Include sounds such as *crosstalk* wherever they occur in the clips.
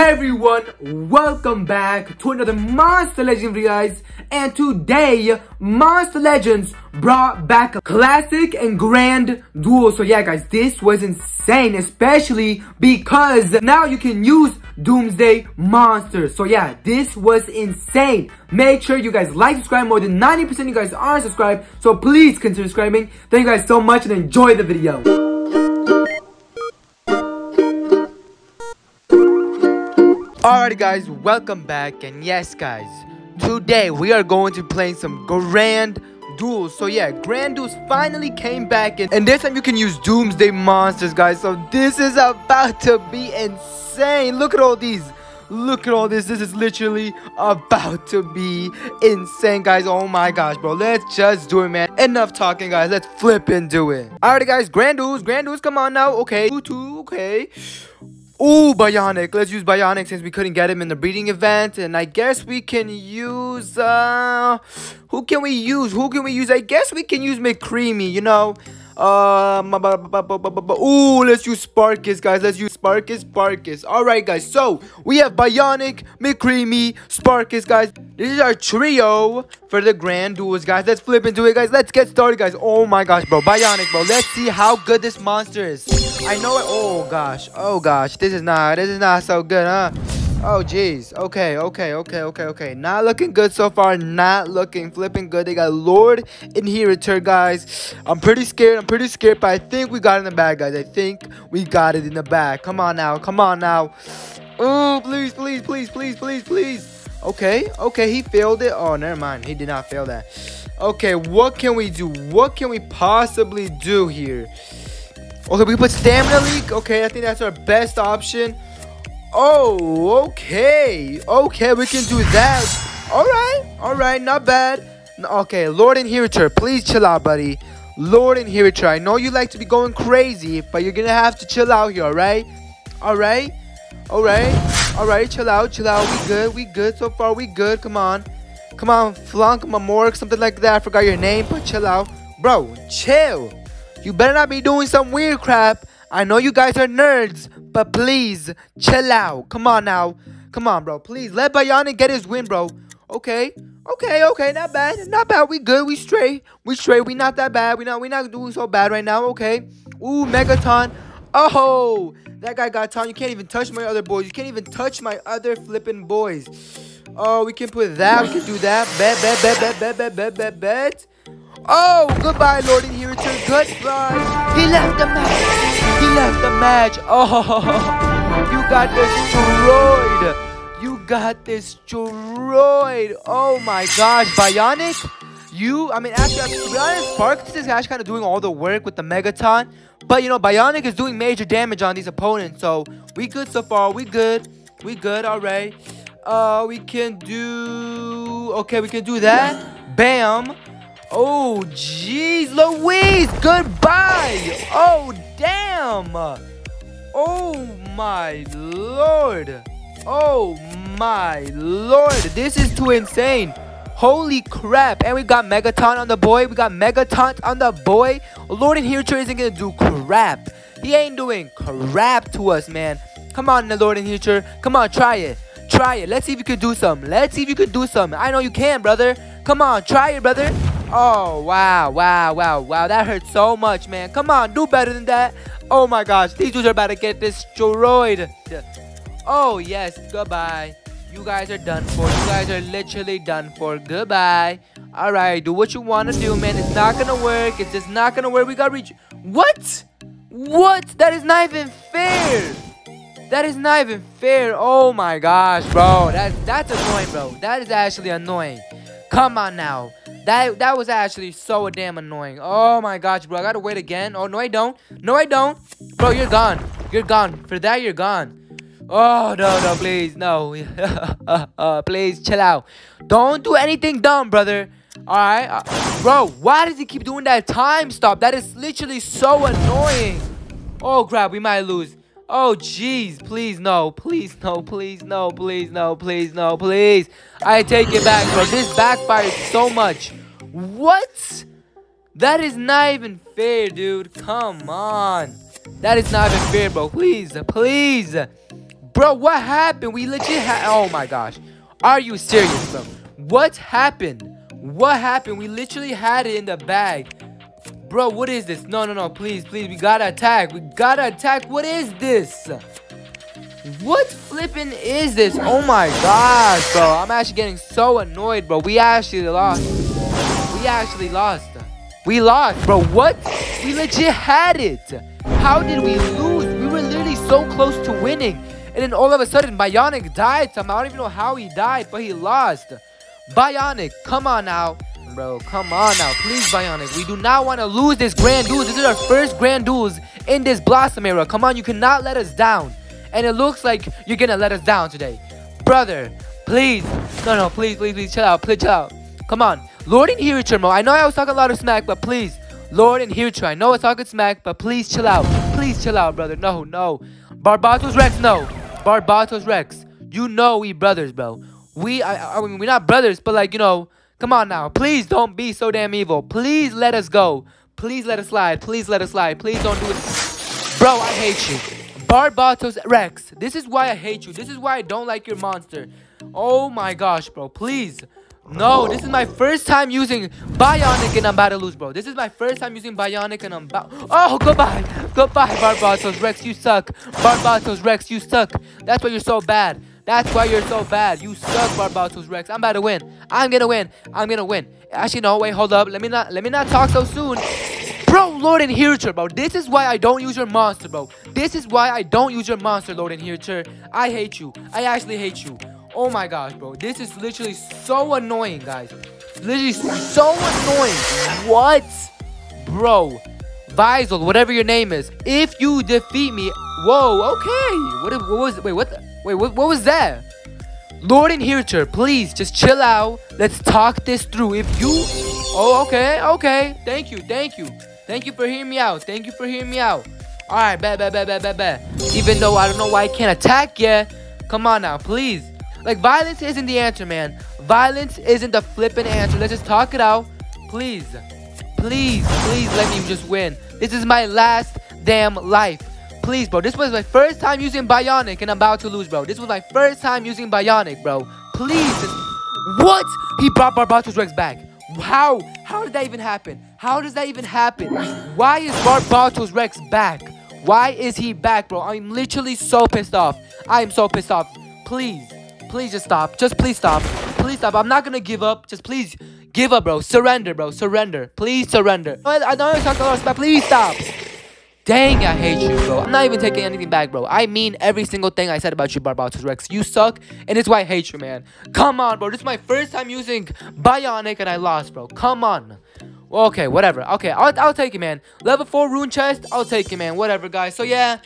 Hey everyone, welcome back to another Monster Legend guys. And today, Monster Legends brought back classic and grand duel. So yeah guys, this was insane, especially because now you can use Doomsday Monsters. So yeah, this was insane. Make sure you guys like, subscribe. More than 90% of you guys aren't subscribed. So please consider subscribing. Thank you guys so much and enjoy the video. Alrighty guys, welcome back and yes guys, today we are going to play some Grand Duels. So yeah, Grand Duels finally came back and, and this time you can use Doomsday Monsters guys. So this is about to be insane. Look at all these. Look at all this. This is literally about to be insane, guys. Oh my gosh, bro. Let's just do it, man. Enough talking, guys. Let's flip and do it. Alrighty, guys. Grand Duels. Grand Duels. Come on now. Okay. Okay. Ooh, Bionic. Let's use Bionic since we couldn't get him in the breeding event. And I guess we can use, uh... Who can we use? Who can we use? I guess we can use McCreamy, you know? Um, ooh, let's use Sparkus, guys. Let's use Sparkus, Sparkus. Alright, guys. So, we have Bionic, McCreamy, Sparkus, guys. This is our trio for the Grand Duels, guys. Let's flip into it, guys. Let's get started, guys. Oh my gosh, bro. Bionic, bro. Let's see how good this monster is. I know it. Oh gosh. Oh gosh. This is not. This is not so good, huh? Oh, jeez. Okay, okay, okay, okay, okay. Not looking good so far. Not looking flipping good. They got Lord Inheritor, guys. I'm pretty scared. I'm pretty scared, but I think we got it in the bag, guys. I think we got it in the bag. Come on now. Come on now. Oh, please, please, please, please, please, please. Okay, okay. He failed it. Oh, never mind. He did not fail that. Okay, what can we do? What can we possibly do here? Okay, we put Stamina Leak. Okay, I think that's our best option. Oh, okay. Okay, we can do that. All right. All right. Not bad. Okay, Lord Inheritor, please chill out, buddy. Lord Inheritor, I know you like to be going crazy, but you're to have to chill out here, all right? All right? All right? All right, chill out, chill out. We good. We good. So far, we good. Come on. Come on, Flunk, Mamork, something like that. I forgot your name, but chill out. Bro, chill. You better not be doing some weird crap. I know you guys are nerds, but please, chill out. Come on now. Come on, bro. Please, let Bionic get his win, bro. Okay. Okay, okay, not bad. Not bad. We good. We straight. We straight. We not that bad. We not we not doing so bad right now. Okay. Ooh, Megaton. Oh, that guy got time. You can't even touch my other boys. You can't even touch my other flipping boys. Oh, we can put that. We can do that. Bet, bet, bet, bet, bet, bet, bet, bet, bet. Oh, goodbye, Lord Inheritor. Goodbye. He left the match. He left the match. Oh, *laughs* you got destroyed. You got destroyed. Oh my gosh, Bionic. You, I mean, actually, to be honest, Sparkus is actually kind of doing all the work with the Megaton. But, you know, Bionic is doing major damage on these opponents. So, we good so far. We good. We good. All right. Uh, we can do... Okay, we can do that. Bam. Oh, jeez, Louise, goodbye. Oh, damn. Oh, my lord. Oh, my lord. This is too insane. Holy crap. And we got Megaton on the boy. We got Megaton on the boy. Lord in Inheritor isn't to do crap. He ain't doing crap to us, man. Come on, Lord Inheritor. Come on, try it. Try it. Let's see if you can do something. Let's see if you can do something. I know you can, brother. Come on, try it, brother. Oh, wow, wow, wow, wow. That hurt so much, man. Come on, do better than that. Oh, my gosh. These dudes are about to get destroyed. Oh, yes. Goodbye. You guys are done for. You guys are literally done for. Goodbye. All right, do what you want to do, man. It's not going to work. It's just not going to work. We got to reach. What? What? That is not even fair. That is not even fair. Oh, my gosh, bro. That, that's annoying, bro. That is actually annoying. Come on now. That that was actually so damn annoying. Oh my gosh, bro. I gotta wait again. Oh, no, I don't. No, I don't. Bro, you're gone. You're gone. For that, you're gone. Oh, no, no, please. No. *laughs* uh, please, chill out. Don't do anything dumb, brother. Alright? Uh, bro, why does he keep doing that time stop? That is literally so annoying. Oh, crap. We might lose. Oh, jeez. Please, no. Please, no. Please, no. Please, no. Please, no. Please. I take it back, bro. This backfired so much. What? That is not even fair, dude. Come on. That is not even fair, bro. Please, please. Bro, what happened? We legit had. Oh my gosh. Are you serious, bro? What happened? What happened? We literally had it in the bag. Bro, what is this? No, no, no. Please, please. We gotta attack. We gotta attack. What is this? What flipping is this? Oh my gosh, bro. I'm actually getting so annoyed, bro. We actually lost. We actually lost. We lost, bro. What? We legit had it. How did we lose? We were literally so close to winning. And then all of a sudden, Bionic died somehow. I don't even know how he died, but he lost. Bionic, come on now. Bro, come on now. Please, Bionic. We do not want to lose this Grand Duels. This is our first Grand Duels in this Blossom era. Come on, you cannot let us down. And it looks like you're going to let us down today. Brother, please. No, no, please, please, please. Chill out. Please, chill out. Come on. Lord Inheritor, I know I was talking a lot of smack, but please. Lord Inheritor, I know I was talking smack, but please chill out. Please chill out, brother. No, no. Barbatos Rex, no. Barbatos Rex. You know we brothers, bro. We, I, I mean, we're not brothers, but like, you know, come on now. Please don't be so damn evil. Please let us go. Please let us slide. Please let us slide. Please don't do it. Bro, I hate you. Barbatos Rex. This is why I hate you. This is why I don't like your monster. Oh my gosh, bro. Please. No, this is my first time using Bionic and I'm about to lose, bro. This is my first time using Bionic and I'm about... Oh, goodbye. Goodbye, Barbatos Rex. You suck. Barbatos Rex, you suck. That's why you're so bad. That's why you're so bad. You suck, Barbatos Rex. I'm about to win. I'm gonna win. I'm gonna win. Actually, no. Wait, hold up. Let me not. Let me not talk so soon. Bro, Lord Inheritor, bro. This is why I don't use your monster, bro. This is why I don't use your monster, Lord Inheritor. I hate you. I actually hate you. Oh my gosh, bro. This is literally so annoying, guys. Literally so annoying. What? Bro. Visel, whatever your name is. If you defeat me... Whoa, okay. What, what was... Wait, what... The, wait, what, what was that? Lord Inheritor, please, just chill out. Let's talk this through. If you... Oh, okay, okay. Thank you, thank you. Thank you for hearing me out. Thank you for hearing me out. Alright, bet, bet, bet, bet, bet, bet. Even though I don't know why I can't attack yet. Come on now, please. Like, violence isn't the answer, man. Violence isn't the flipping answer. Let's just talk it out. Please. Please, please let me just win. This is my last damn life. Please, bro. This was my first time using Bionic, and I'm about to lose, bro. This was my first time using Bionic, bro. Please. What? He brought Barbatos Rex back. How? How did that even happen? How does that even happen? Why is Barbatos Rex back? Why is he back, bro? I'm literally so pissed off. I am so pissed off. Please. Please just stop. Just please stop. Please stop. I'm not gonna give up. Just please give up, bro. Surrender, bro. Surrender. Please surrender. I know I talked a lot stuff. Please stop. Dang, I hate you, bro. I'm not even taking anything back, bro. I mean every single thing I said about you, Barbatos Rex. You suck, and it's why I hate you, man. Come on, bro. This is my first time using Bionic, and I lost, bro. Come on. Okay, whatever. Okay, I'll, I'll take it, man. Level 4 rune chest, I'll take it, man. Whatever, guys. So, yeah,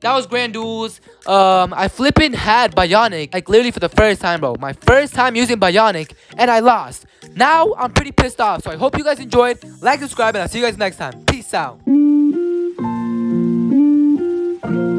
that was Grand Duels. Um, I flipping had Bionic, like literally for the first time, bro. My first time using Bionic, and I lost. Now, I'm pretty pissed off. So I hope you guys enjoyed. Like, subscribe, and I'll see you guys next time. Peace out. Bye.